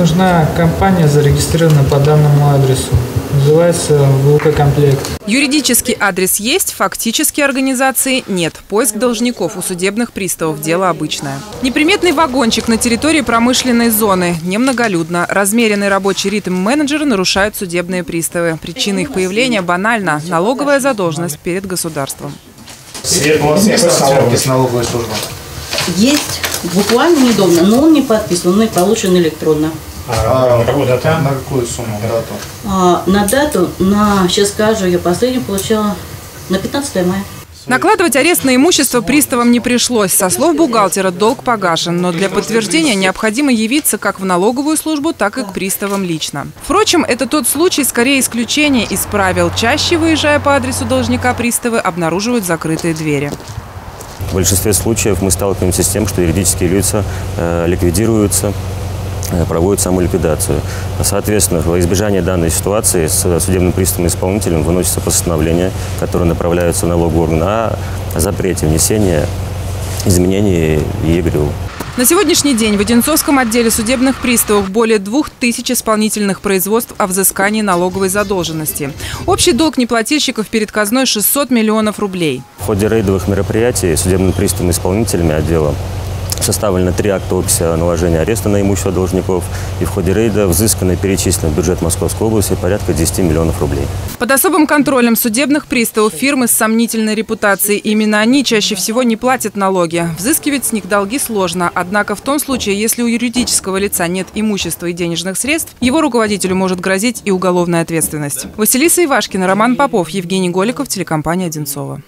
нужна компания, зарегистрированная по данному адресу. Называется ВЛК «Комплект». Юридический адрес есть, фактически организации нет. Поиск должников у судебных приставов – дело обычное. Неприметный вагончик на территории промышленной зоны. Немноголюдно. Размеренный рабочий ритм менеджера нарушают судебные приставы. Причина их появления банальна – налоговая задолженность перед государством. Свет, у вас есть справки с налоговой службы? Есть. Буквально недавно, но он не подписан, он и получен электронно. А, на какую дату? На какую сумму? Дату? А, на дату, на, сейчас скажу, я последнюю получала на 15 мая. Накладывать арест на имущество приставам не пришлось. Со слов бухгалтера долг погашен, но для подтверждения необходимо явиться как в налоговую службу, так и к приставам лично. Впрочем, это тот случай, скорее исключение из правил. Чаще, выезжая по адресу должника, приставы обнаруживают закрытые двери. В большинстве случаев мы сталкиваемся с тем, что юридические лица э, ликвидируются, проводят самоликвидацию. Соответственно, во избежание данной ситуации с судебным приставом исполнителем выносится постановление, которое направляется в налоговый орган о запрете внесения изменений ЕГРЮ. На сегодняшний день в Одинцовском отделе судебных приставов более двух тысяч исполнительных производств о взыскании налоговой задолженности. Общий долг неплательщиков перед казной 600 миллионов рублей. В ходе рейдовых мероприятий судебным приставом исполнителями отдела Составлено три акта описи о ареста на имущество должников. И в ходе рейда взыскано и перечислено в бюджет Московской области порядка 10 миллионов рублей. Под особым контролем судебных приставов фирмы с сомнительной репутацией. Именно они чаще всего не платят налоги. Взыскивать с них долги сложно. Однако в том случае, если у юридического лица нет имущества и денежных средств, его руководителю может грозить и уголовная ответственность. Василиса Ивашкина, Роман Попов, Евгений Голиков, телекомпания «Одинцова».